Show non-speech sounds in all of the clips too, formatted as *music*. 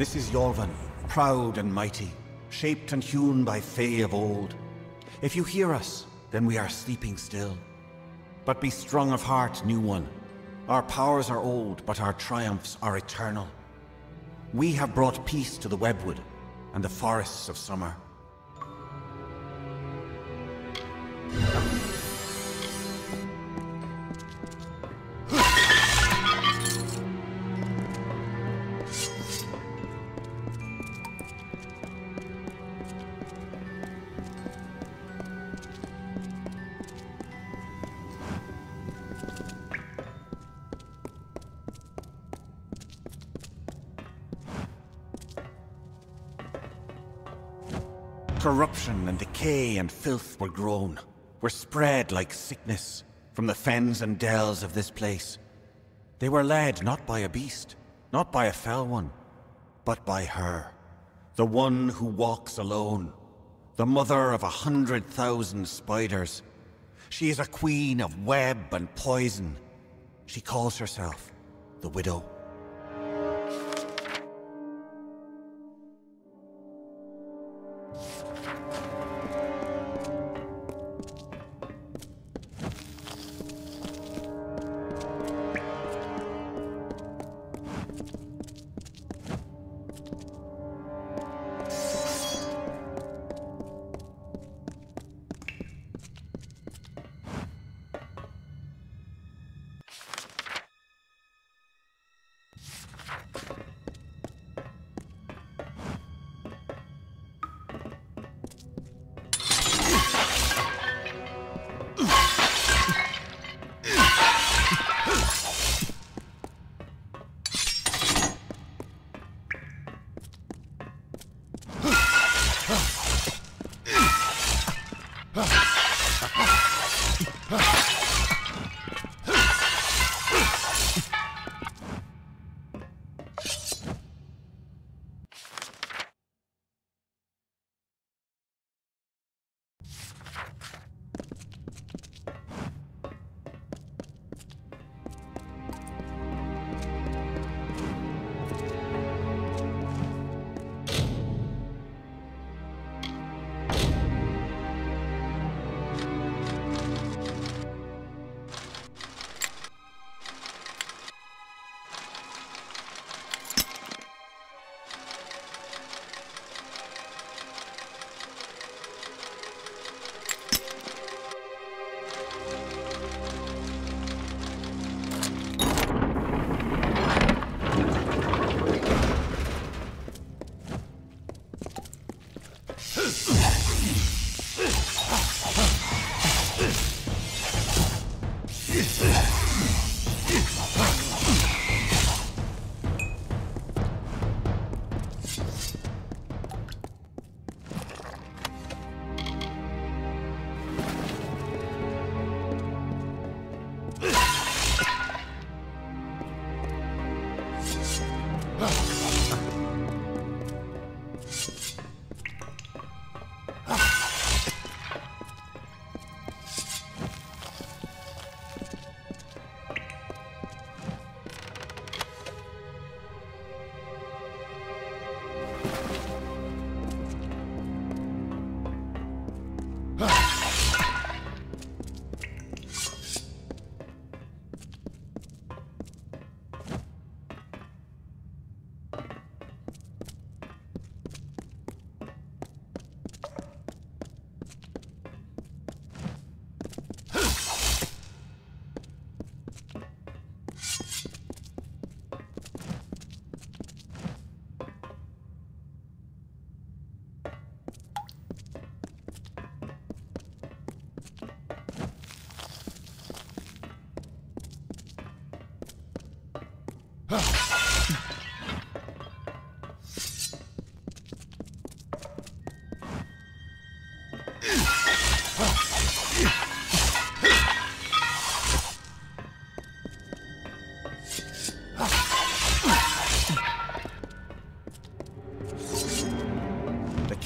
This is Yorvan, proud and mighty, shaped and hewn by Fae of old. If you hear us, then we are sleeping still. But be strong of heart, new one. Our powers are old, but our triumphs are eternal. We have brought peace to the webwood and the forests of summer. Filth were grown, were spread like sickness from the fens and dells of this place. They were led not by a beast, not by a fell one, but by her, the one who walks alone, the mother of a hundred thousand spiders. She is a queen of web and poison. She calls herself the Widow.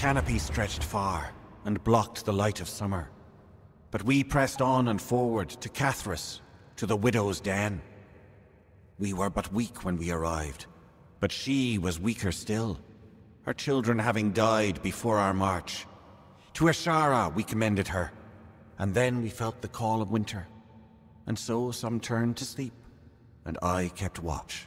Canopy stretched far and blocked the light of summer. But we pressed on and forward to Cathras, to the widow's den. We were but weak when we arrived, but she was weaker still, her children having died before our march. To Azshara we commended her, and then we felt the call of winter. And so some turned to sleep, and I kept watch.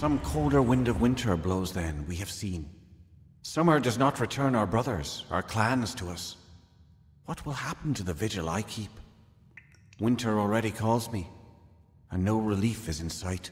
Some colder wind of winter blows then, we have seen. Summer does not return our brothers, our clans to us. What will happen to the vigil I keep? Winter already calls me, and no relief is in sight.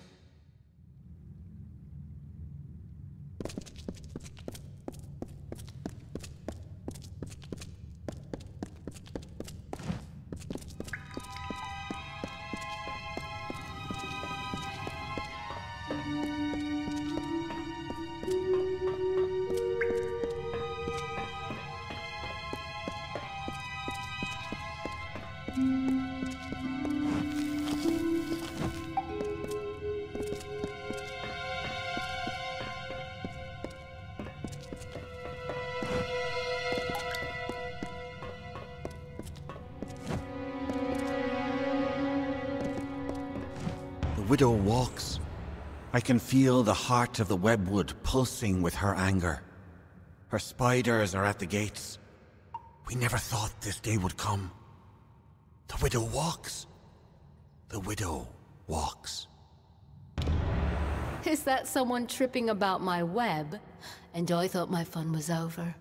Widow walks. I can feel the heart of the webwood pulsing with her anger. Her spiders are at the gates. We never thought this day would come. The widow walks. The widow walks. Is that someone tripping about my web? And I thought my fun was over.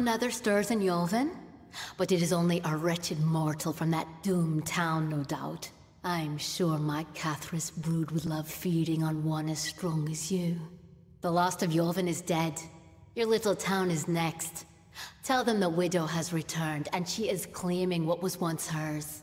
Another stirs in Yolven? But it is only a wretched mortal from that doomed town, no doubt. I'm sure my Cathras brood would love feeding on one as strong as you. The last of Yolven is dead. Your little town is next. Tell them the widow has returned, and she is claiming what was once hers.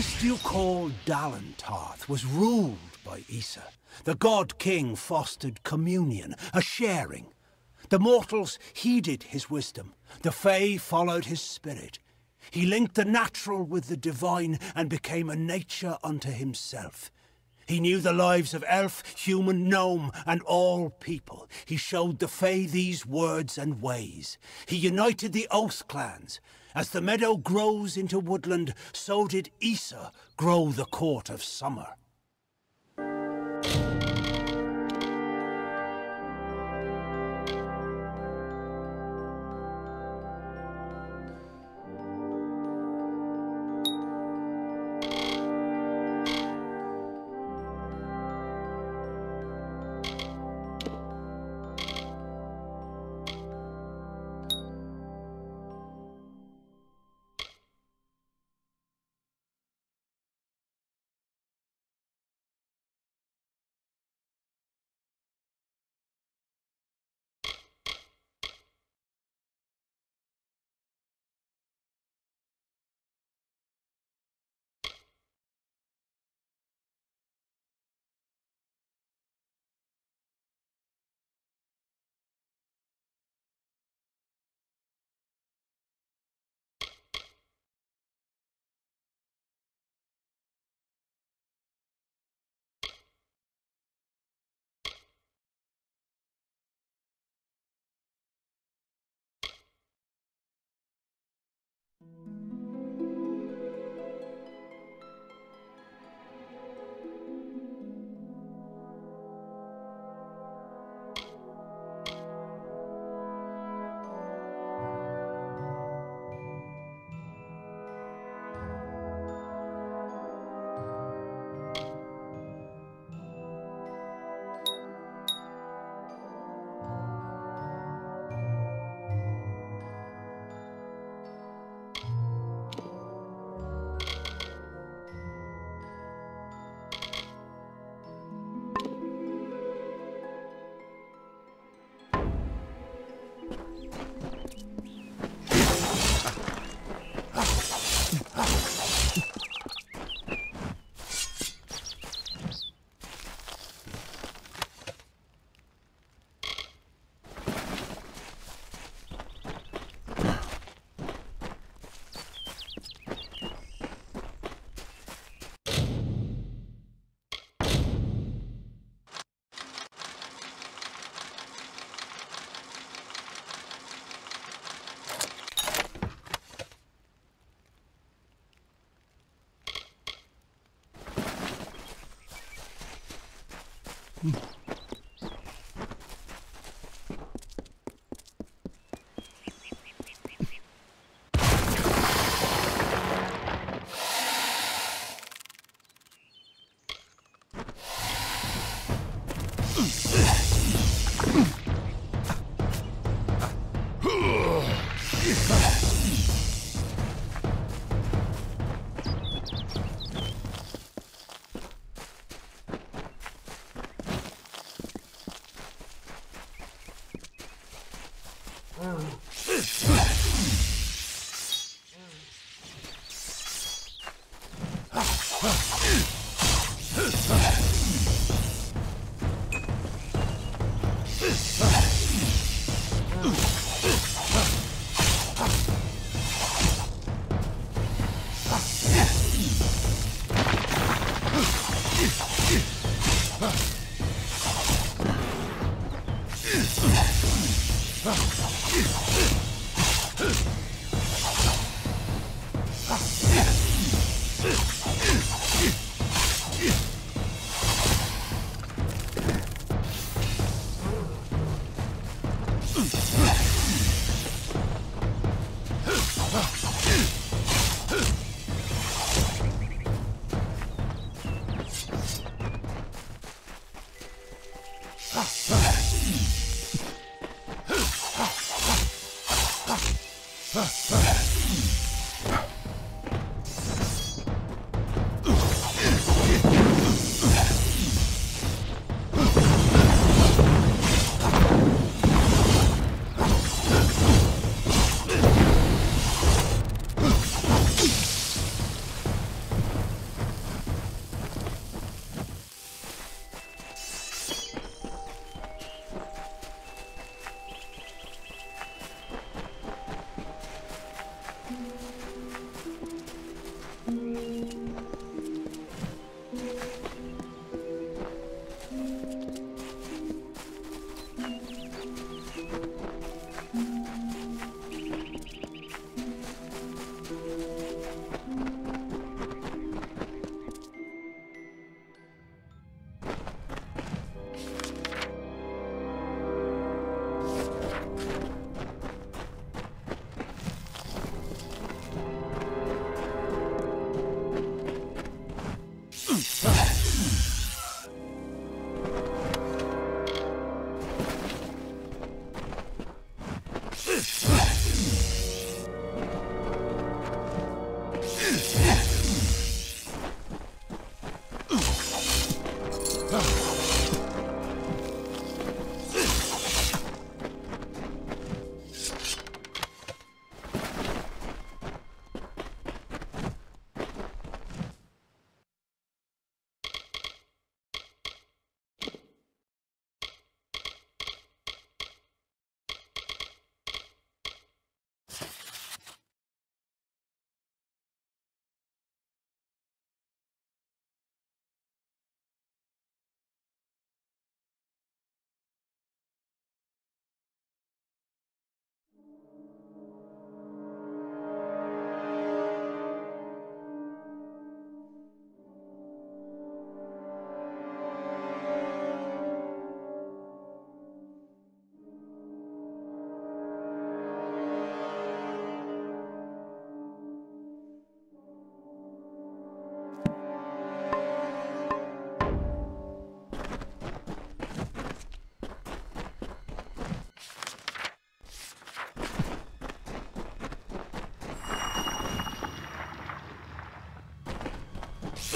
forest you call Dalentarth was ruled by Issa. The god king fostered communion, a sharing. The mortals heeded his wisdom. The Fae followed his spirit. He linked the natural with the divine and became a nature unto himself. He knew the lives of elf, human, gnome, and all people. He showed the Fae these words and ways. He united the Oath clans. As the meadow grows into woodland, so did Issa grow the court of summer.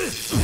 Ugh!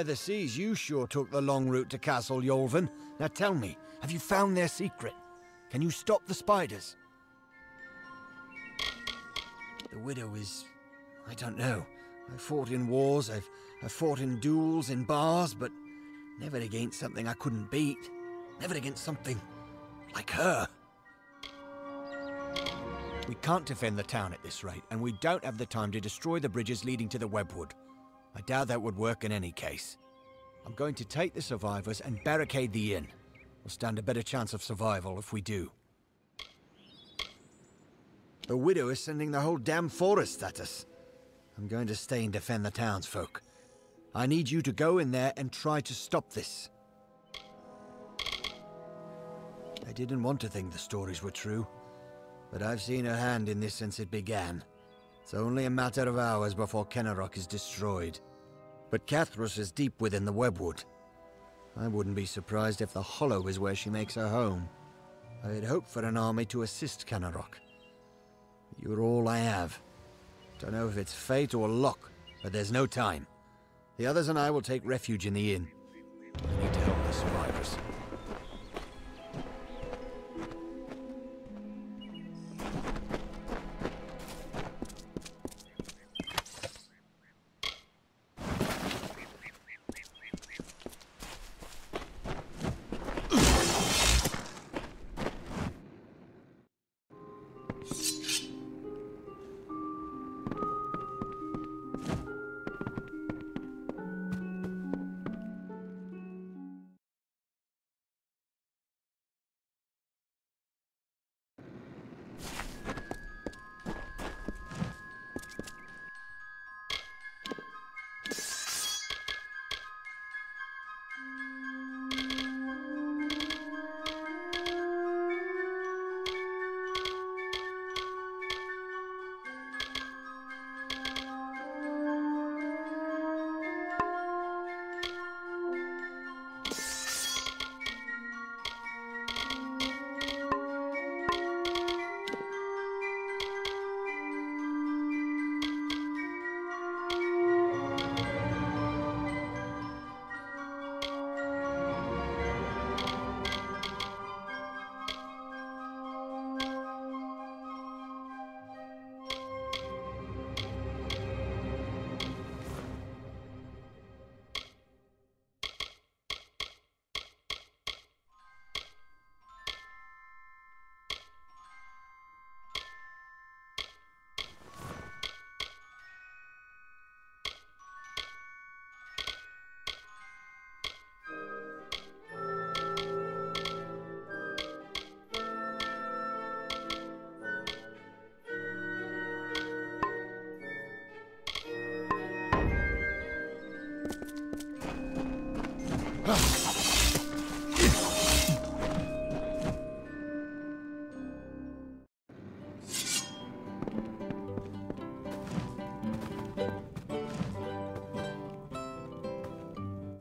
By the seas, you sure took the long route to Castle Yolvin. Now tell me, have you found their secret? Can you stop the spiders? The widow is... I don't know. I've fought in wars, I've, I've fought in duels, in bars, but never against something I couldn't beat. Never against something like her. We can't defend the town at this rate, and we don't have the time to destroy the bridges leading to the Webwood. I doubt that would work in any case. I'm going to take the survivors and barricade the inn. We'll stand a better chance of survival if we do. The widow is sending the whole damn forest at us. I'm going to stay and defend the townsfolk. I need you to go in there and try to stop this. I didn't want to think the stories were true, but I've seen her hand in this since it began. It's only a matter of hours before Kennerock is destroyed. But Cathras is deep within the Webwood. I wouldn't be surprised if the Hollow is where she makes her home. I had hoped for an army to assist Kennerock. You're all I have. Don't know if it's fate or luck, but there's no time. The others and I will take refuge in the inn. I need to help the survivors.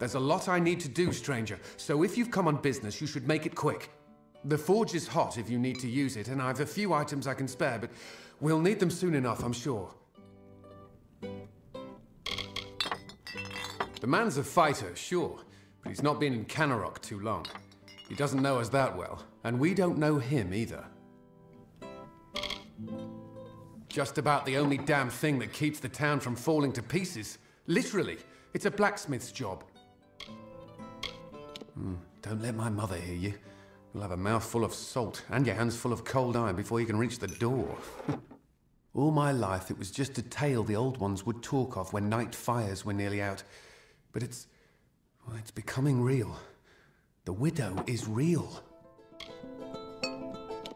There's a lot I need to do, stranger, so if you've come on business, you should make it quick. The forge is hot if you need to use it, and I've a few items I can spare, but we'll need them soon enough, I'm sure. The man's a fighter, sure, but he's not been in Canarok too long. He doesn't know us that well, and we don't know him either. Just about the only damn thing that keeps the town from falling to pieces. Literally, it's a blacksmith's job. Mm, don't let my mother hear you. You'll have a mouth full of salt and your hands full of cold iron before you can reach the door. *laughs* All my life, it was just a tale the old ones would talk of when night fires were nearly out. But it's... Well, it's becoming real. The widow is real.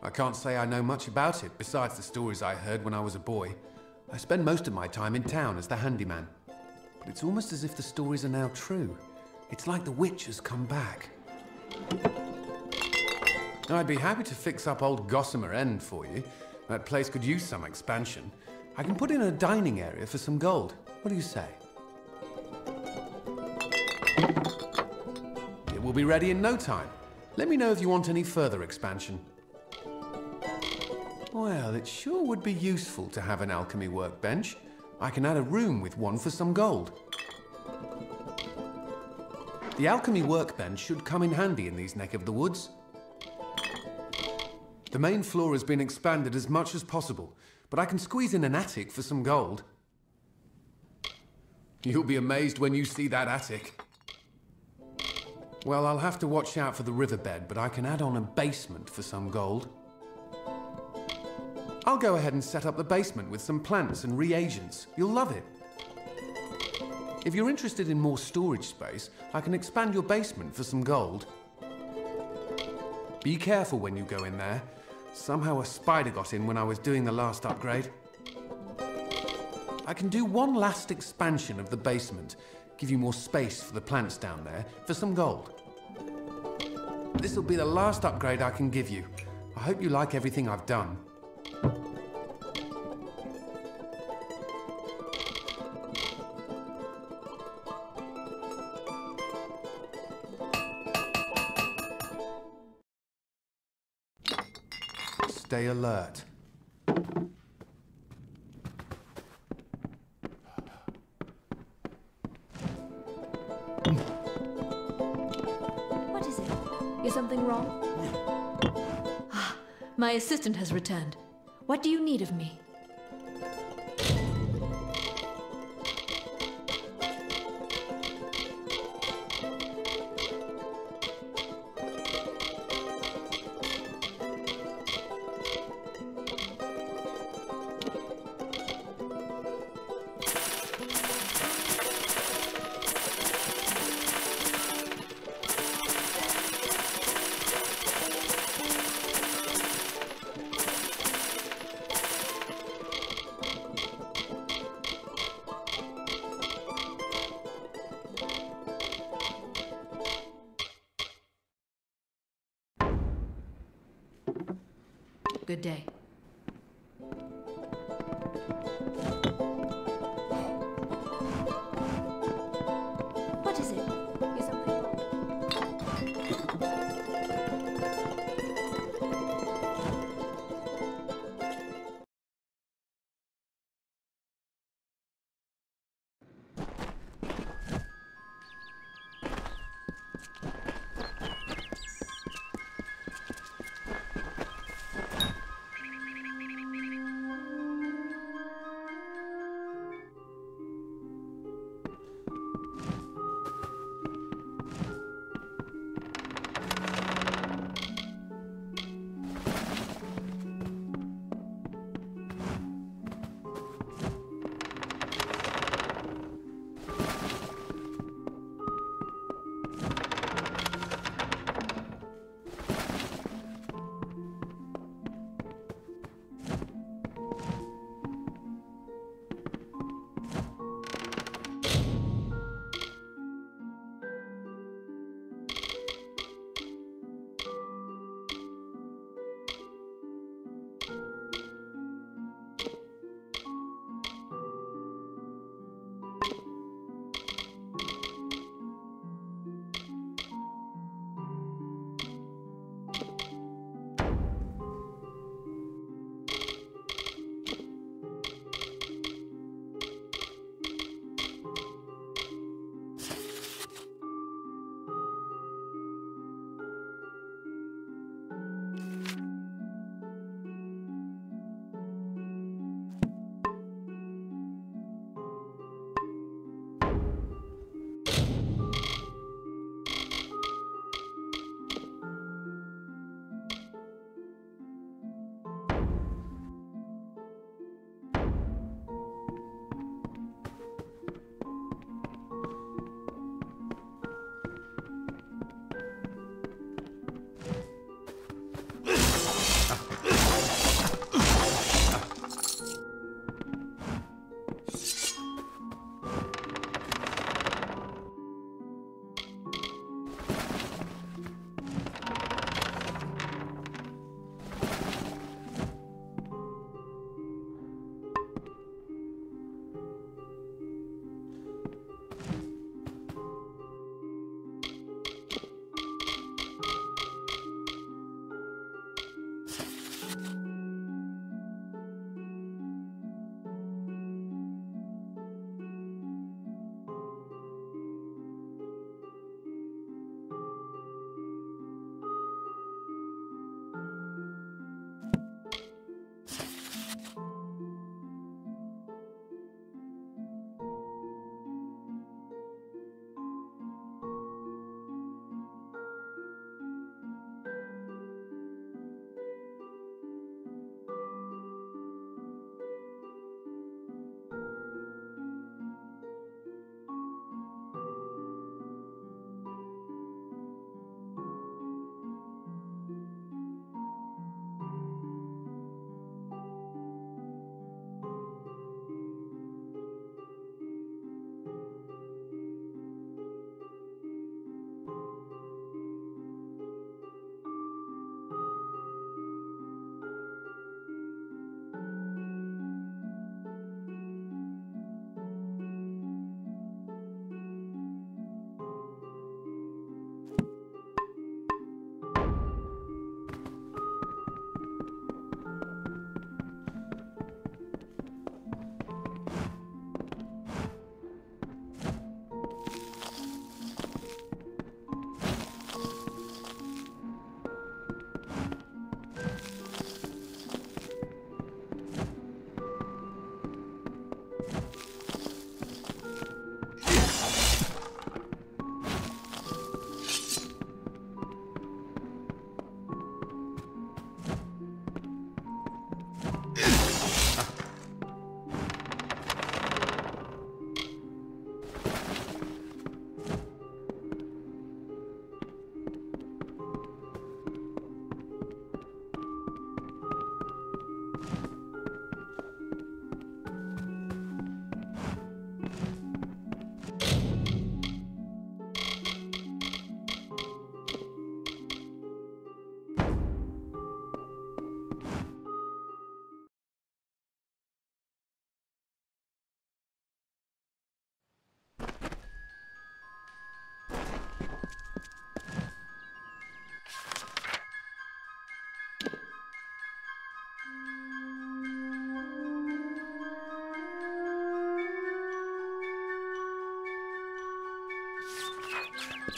I can't say I know much about it, besides the stories I heard when I was a boy. I spend most of my time in town as the handyman. But it's almost as if the stories are now true. It's like the witch has come back. Now, I'd be happy to fix up old Gossamer End for you. That place could use some expansion. I can put in a dining area for some gold. What do you say? It will be ready in no time. Let me know if you want any further expansion. Well, it sure would be useful to have an alchemy workbench. I can add a room with one for some gold. The alchemy workbench should come in handy in these neck of the woods. The main floor has been expanded as much as possible, but I can squeeze in an attic for some gold. You'll be amazed when you see that attic. Well, I'll have to watch out for the riverbed, but I can add on a basement for some gold. I'll go ahead and set up the basement with some plants and reagents. You'll love it. If you're interested in more storage space, I can expand your basement for some gold. Be careful when you go in there. Somehow a spider got in when I was doing the last upgrade. I can do one last expansion of the basement, give you more space for the plants down there, for some gold. This'll be the last upgrade I can give you. I hope you like everything I've done. Stay alert. What is it? Is something wrong? Ah, my assistant has returned. What do you need of me?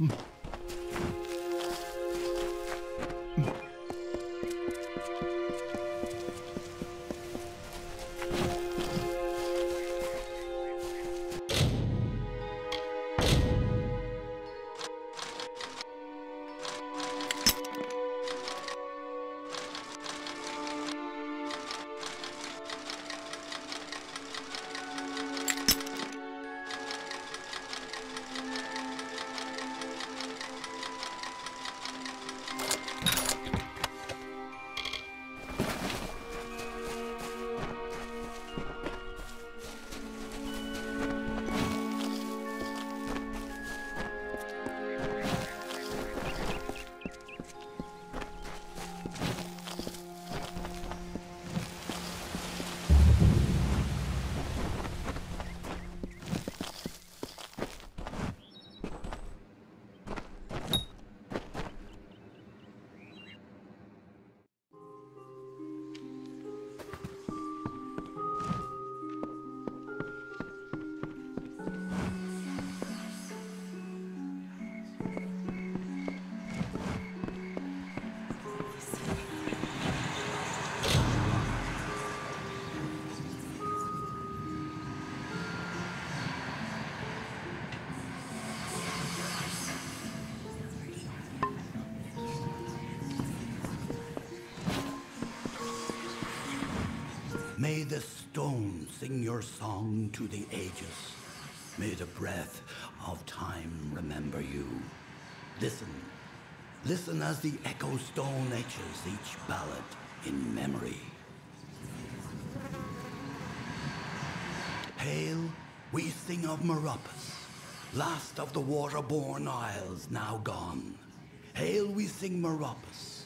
Hm. May the stone sing your song to the ages. May the breath of time remember you. Listen, listen as the echo stone etches each ballad in memory. Hail, we sing of Meropus, last of the water-born isles now gone. Hail, we sing Meropus,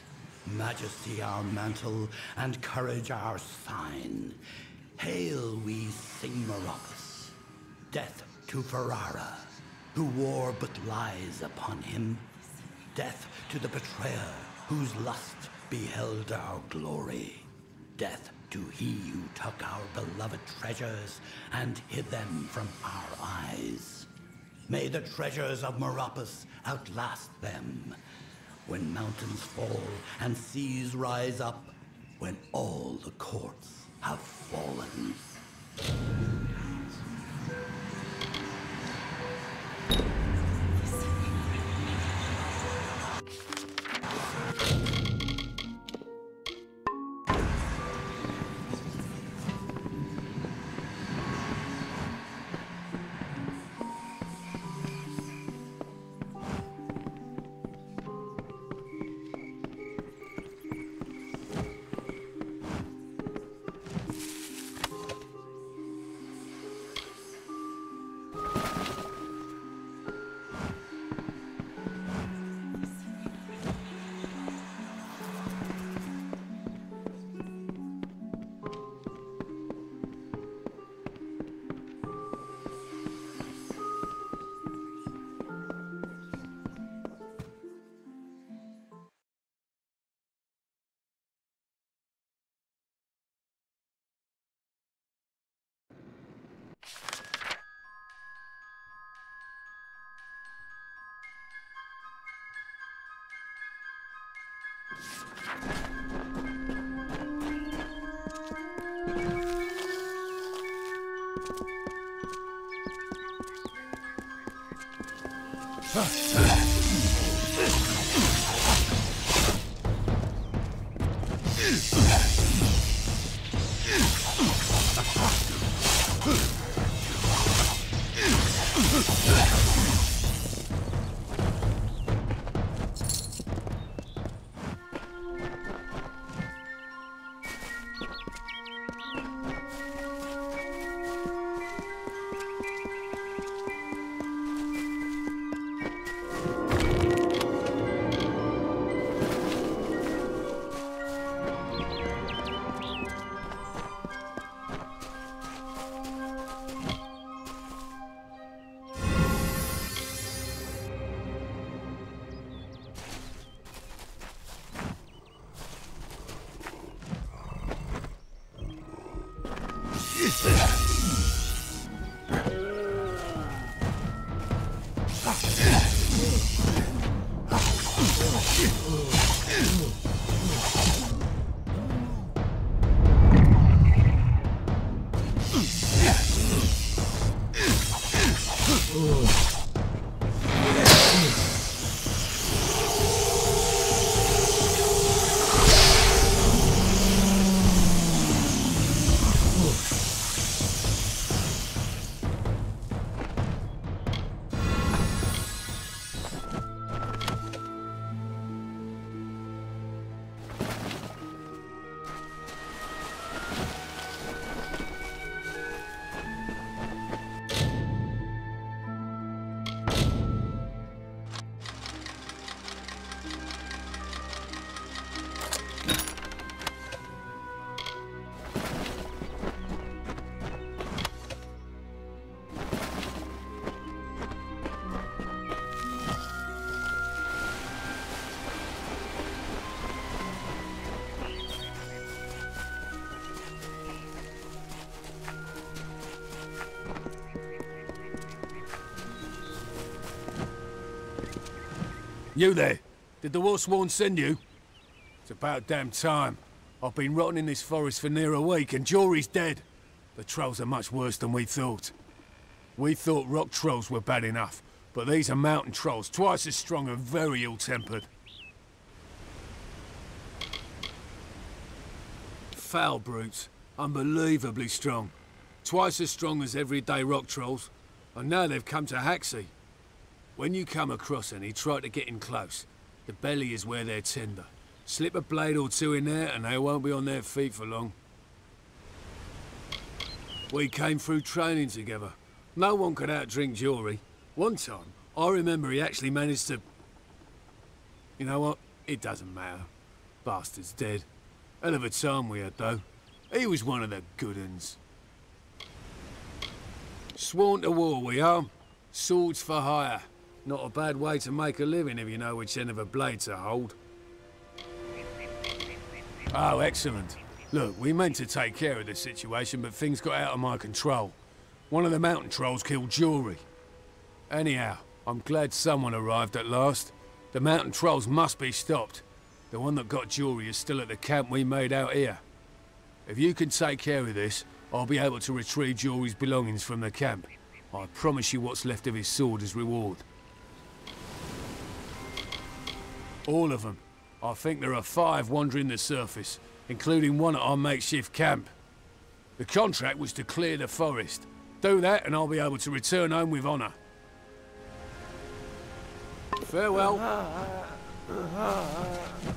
Majesty our mantle, and courage our sign. Hail, we sing Meropus. Death to Ferrara, who war but lies upon him. Death to the betrayer, whose lust beheld our glory. Death to he who took our beloved treasures and hid them from our eyes. May the treasures of Meropus outlast them. When mountains fall and seas rise up, when all the courts have fallen. Huh. You there? Did the Warsworn send you? It's about damn time. I've been rotting in this forest for near a week, and Jory's dead. The trolls are much worse than we thought. We thought rock trolls were bad enough, but these are mountain trolls, twice as strong and very ill-tempered. Foul brutes, unbelievably strong. Twice as strong as everyday rock trolls, and now they've come to Haxey. When you come across any, try to get in close. The belly is where they're tender. Slip a blade or two in there and they won't be on their feet for long. We came through training together. No one could outdrink Jory. One time, I remember he actually managed to... You know what? It doesn't matter. Bastard's dead. Hell of a time we had, though. He was one of the good uns. Sworn to war, we are. Swords for hire. Not a bad way to make a living if you know which end of a blade to hold. Oh, excellent. Look, we meant to take care of the situation, but things got out of my control. One of the mountain trolls killed Jory. Anyhow, I'm glad someone arrived at last. The mountain trolls must be stopped. The one that got Jory is still at the camp we made out here. If you can take care of this, I'll be able to retrieve Jory's belongings from the camp. I promise you what's left of his sword as reward. All of them. I think there are five wandering the surface, including one at our makeshift camp. The contract was to clear the forest. Do that and I'll be able to return home with honour. Farewell. *laughs*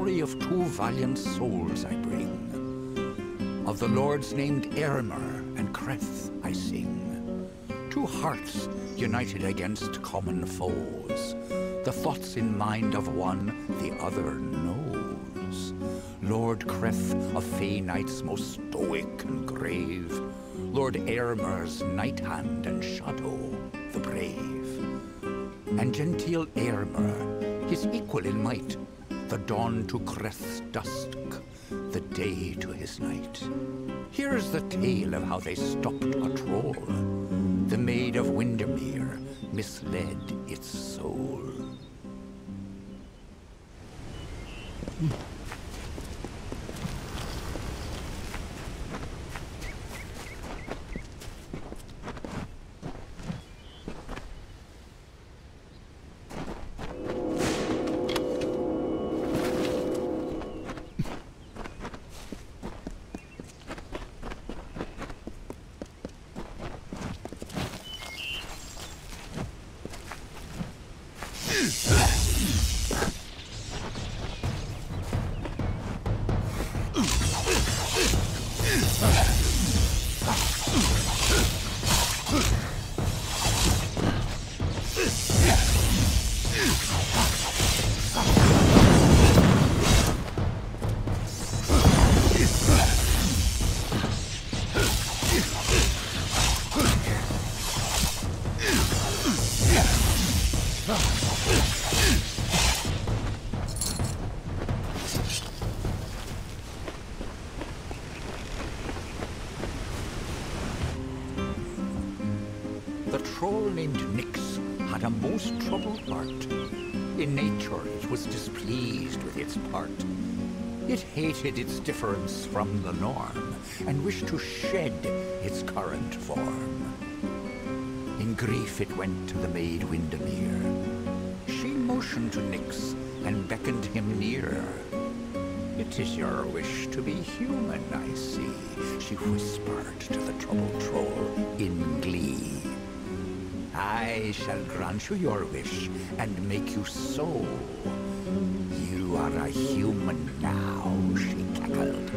story of two valiant souls I bring. Of the lords named Eomer and Creth I sing. Two hearts united against common foes. The thoughts in mind of one the other knows. Lord Creth of Fey Knights most stoic and grave. Lord Eomer's night hand and shadow, the brave. And genteel Eomer, his equal in might, the dawn to Creth's dusk, the day to his night. Here's the tale of how they stopped a troll. The maid of Windermere misled its soul. In nature it was displeased with its part. It hated its difference from the norm, and wished to shed its current form. In grief it went to the maid Windermere. She motioned to Nix and beckoned him nearer. It is your wish to be human, I see, she whispered to the troubled troll in glee. I shall grant you your wish and make you so. You are a human now, she cackled.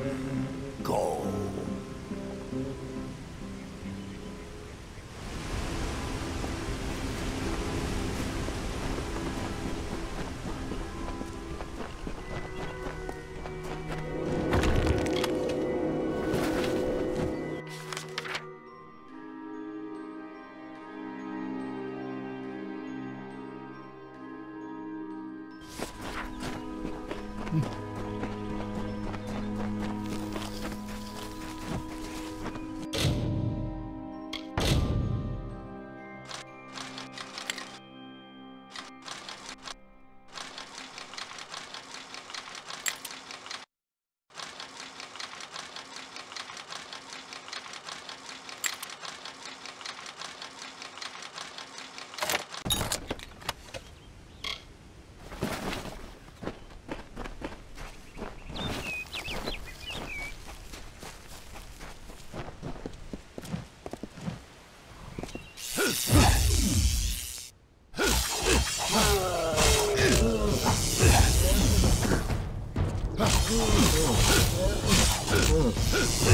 Huh? *laughs*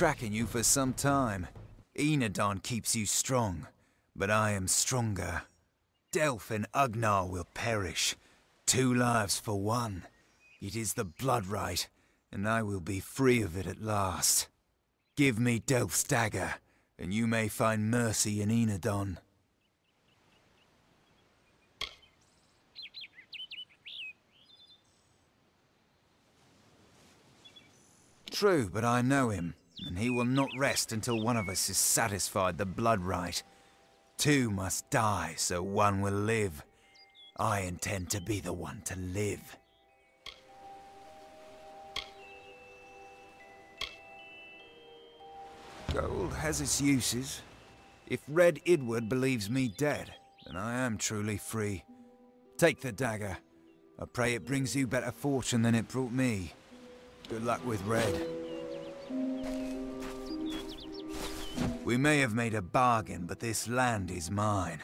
tracking you for some time. Enadon keeps you strong, but I am stronger. Delph and Ugnar will perish. Two lives for one. It is the blood right, and I will be free of it at last. Give me Delph's dagger, and you may find mercy in Enadon. True, but I know him, and he will not rest until one of us is satisfied the blood right. Two must die so one will live. I intend to be the one to live. Gold has its uses. If Red Idward believes me dead, then I am truly free. Take the dagger. I pray it brings you better fortune than it brought me. Good luck with Red. We may have made a bargain, but this land is mine.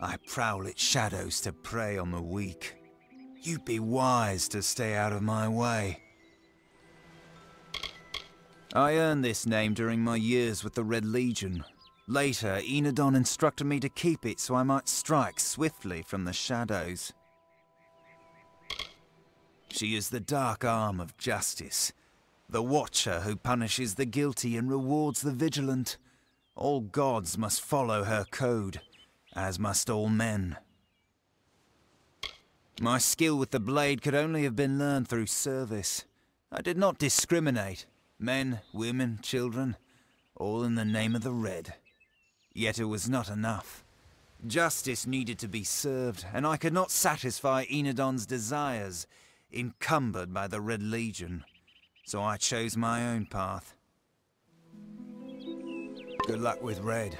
I prowl its shadows to prey on the weak. You'd be wise to stay out of my way. I earned this name during my years with the Red Legion. Later, Enadon instructed me to keep it so I might strike swiftly from the shadows. She is the dark arm of justice, the watcher who punishes the guilty and rewards the vigilant. All gods must follow her code, as must all men. My skill with the blade could only have been learned through service. I did not discriminate. Men, women, children, all in the name of the Red. Yet it was not enough. Justice needed to be served, and I could not satisfy Enadon's desires, encumbered by the Red Legion. So I chose my own path. Good luck with Red.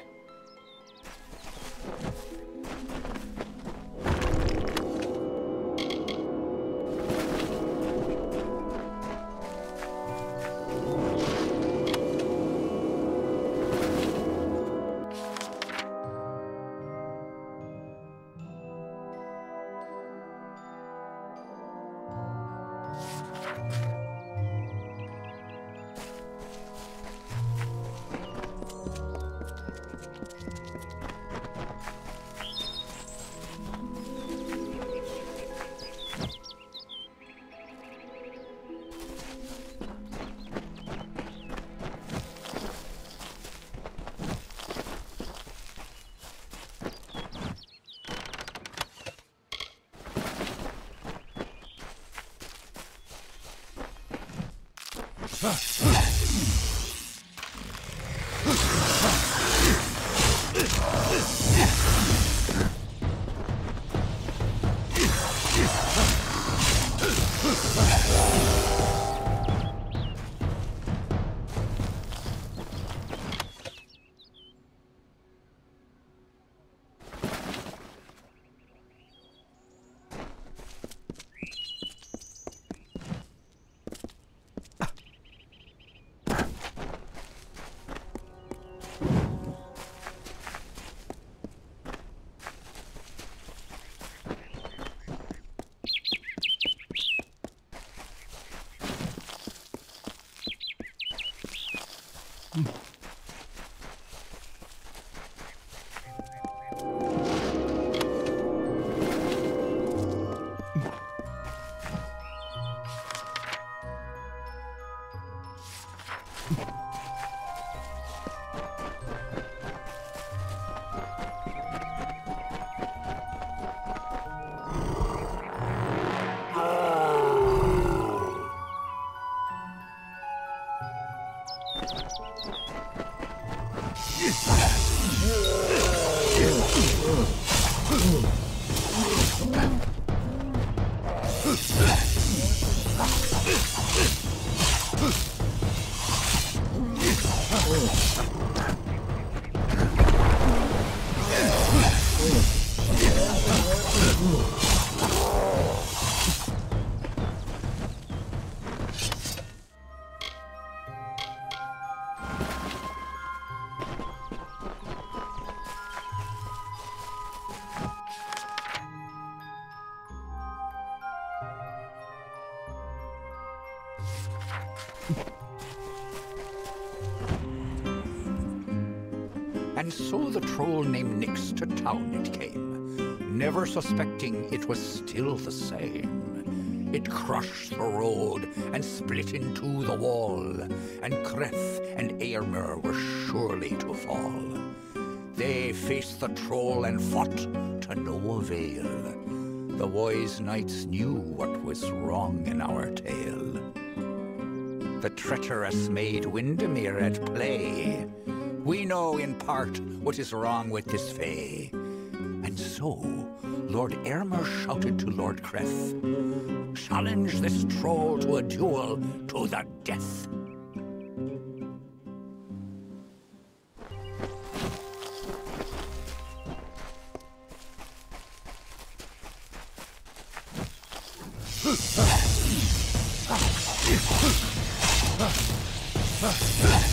And so the troll named Nix to town it came, never suspecting it was still the same. It crushed the road and split into the wall, and Kreth and Eärmer were surely to fall. They faced the troll and fought to no avail. The wise knights knew what was wrong in our tale. The treacherous maid Windermere at play know in part what is wrong with this fay. And so, Lord Aermer shouted to Lord Creth, Challenge this troll to a duel to the death. Yes. *laughs*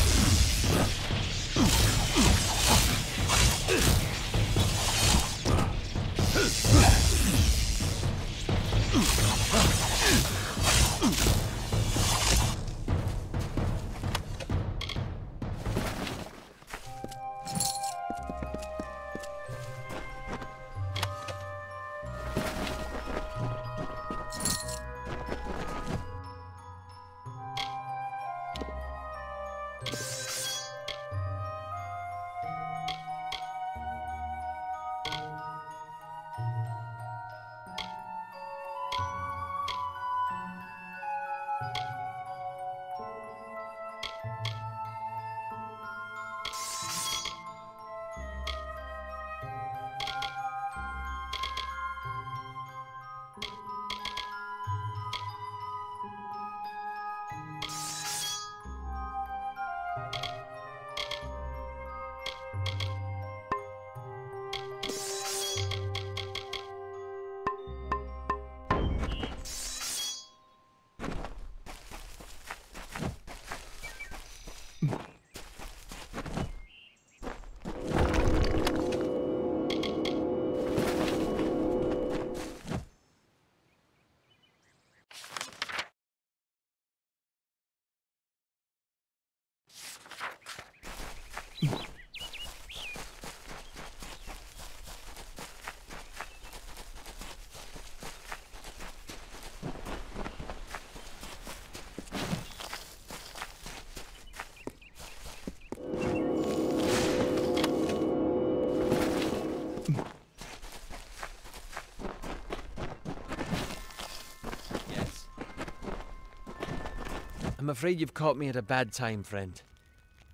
afraid you've caught me at a bad time, friend.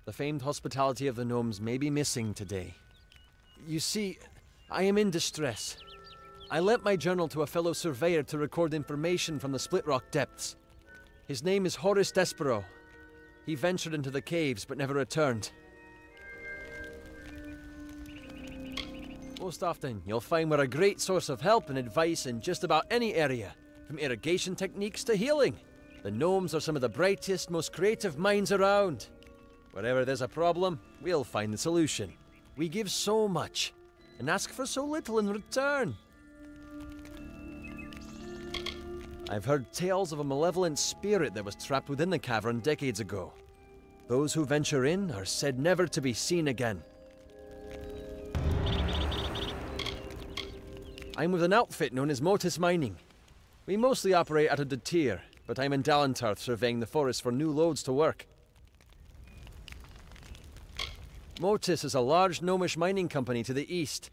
The famed hospitality of the gnomes may be missing today. You see, I am in distress. I lent my journal to a fellow surveyor to record information from the Split Rock depths. His name is Horace Despero. He ventured into the caves but never returned. Most often, you'll find we're a great source of help and advice in just about any area, from irrigation techniques to healing. The gnomes are some of the brightest, most creative minds around. Wherever there's a problem, we'll find the solution. We give so much and ask for so little in return. I've heard tales of a malevolent spirit that was trapped within the cavern decades ago. Those who venture in are said never to be seen again. I'm with an outfit known as Motus Mining. We mostly operate out of Detyre, but I'm in Dalentarth surveying the forest for new lodes to work. Motus is a large gnomish mining company to the east.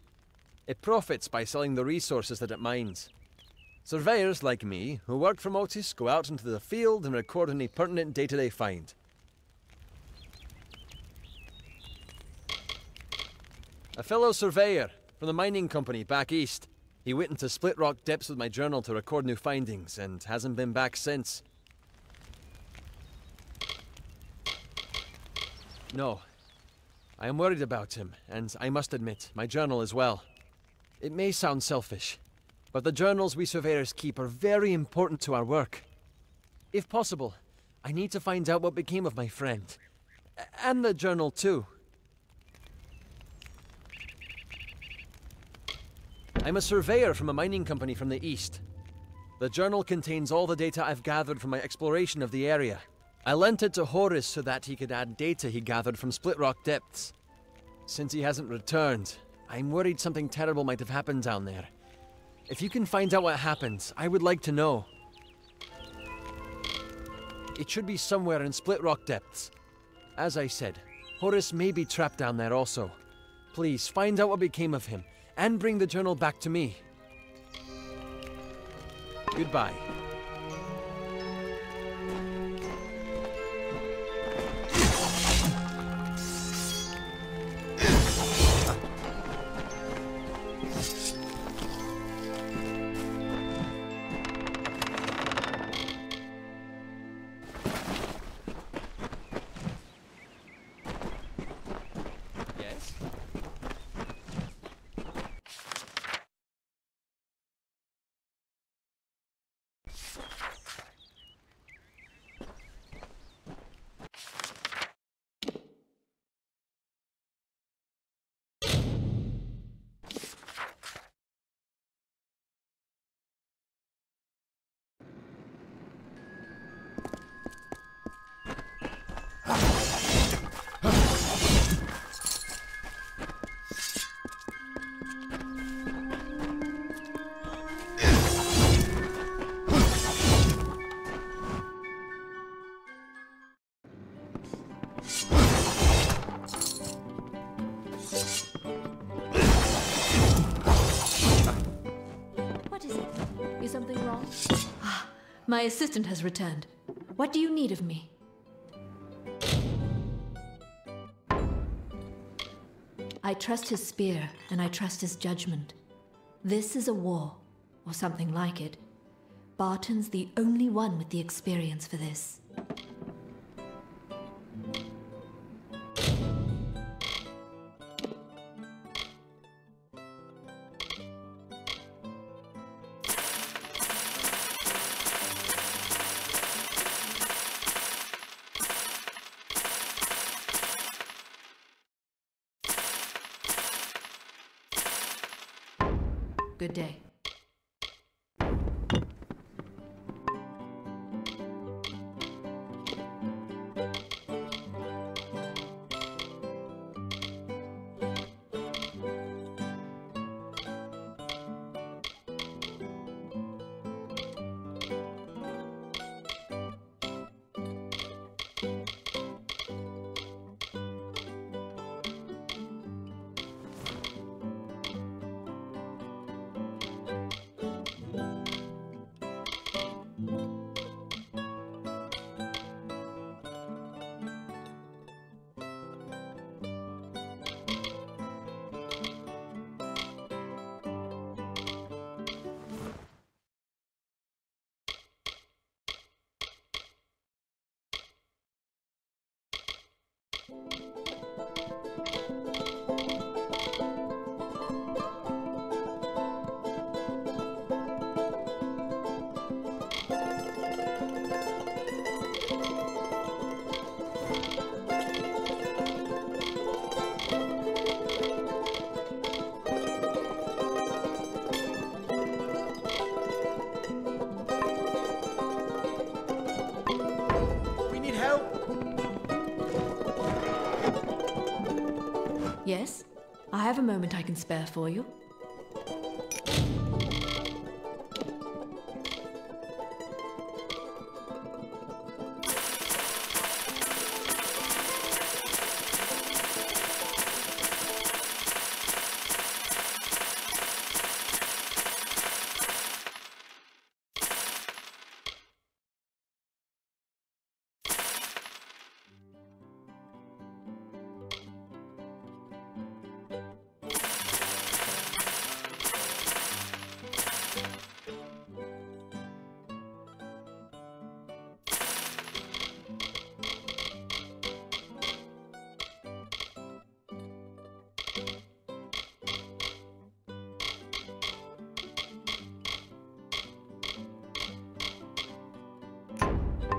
It profits by selling the resources that it mines. Surveyors like me, who work for Motus, go out into the field and record any pertinent data they find. A fellow surveyor from the mining company back east. He went into Split Rock Depths with my journal to record new findings and hasn't been back since. No. I am worried about him, and I must admit, my journal as well. It may sound selfish, but the journals we surveyors keep are very important to our work. If possible, I need to find out what became of my friend. And the journal, too. I'm a surveyor from a mining company from the east. The journal contains all the data I've gathered from my exploration of the area. I lent it to Horus so that he could add data he gathered from Split Rock depths. Since he hasn't returned, I'm worried something terrible might have happened down there. If you can find out what happened, I would like to know. It should be somewhere in Split Rock depths. As I said, Horus may be trapped down there also. Please find out what became of him and bring the journal back to me. Goodbye. My assistant has returned. What do you need of me? I trust his spear, and I trust his judgment. This is a war, or something like it. Barton's the only one with the experience for this. Spare for you.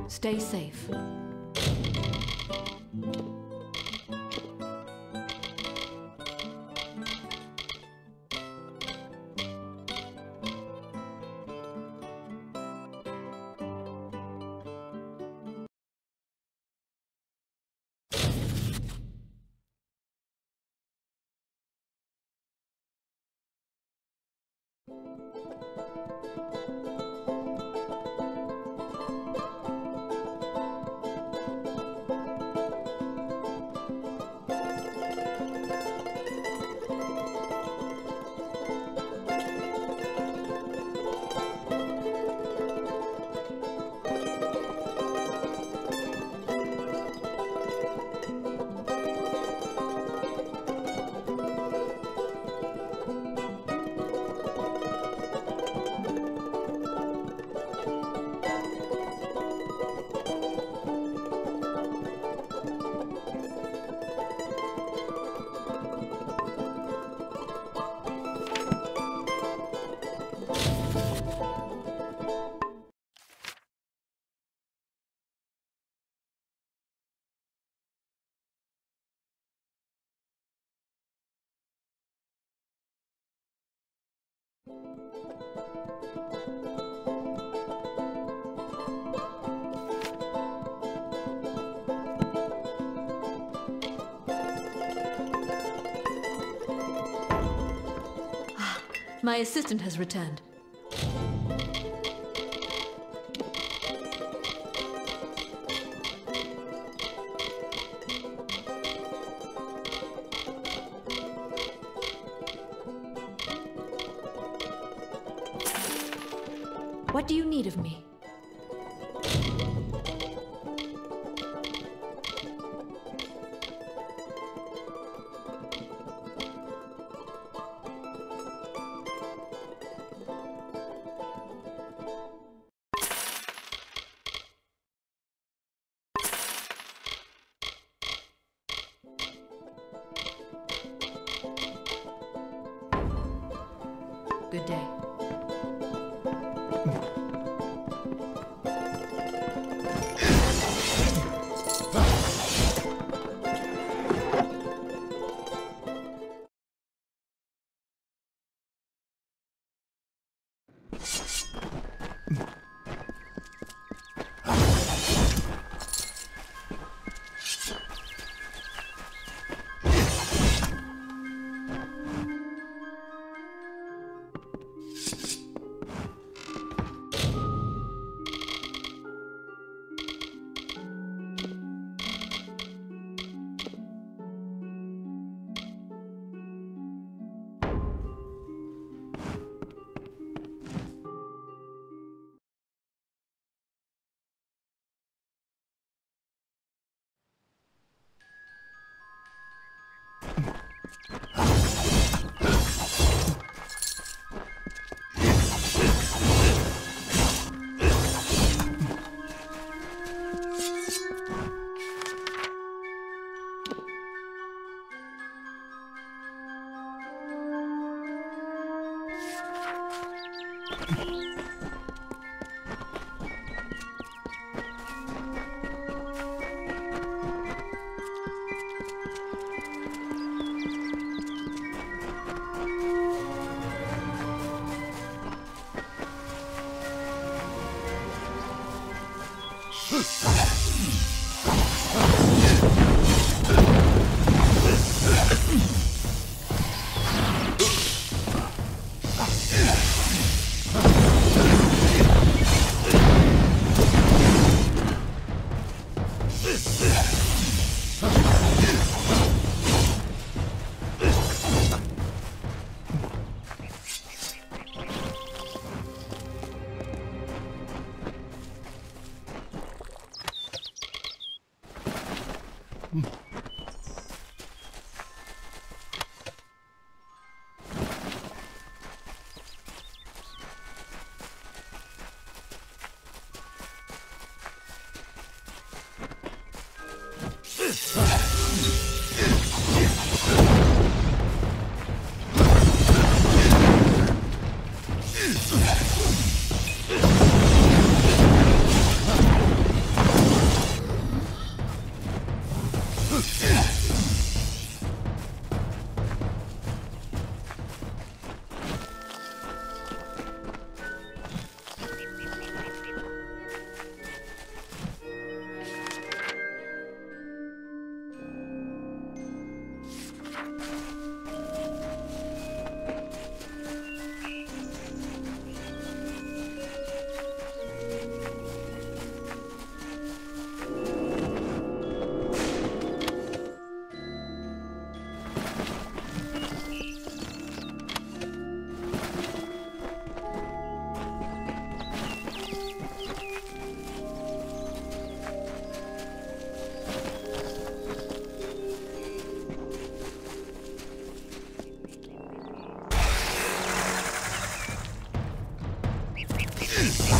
Stay safe. Ah, my assistant has returned. Peace.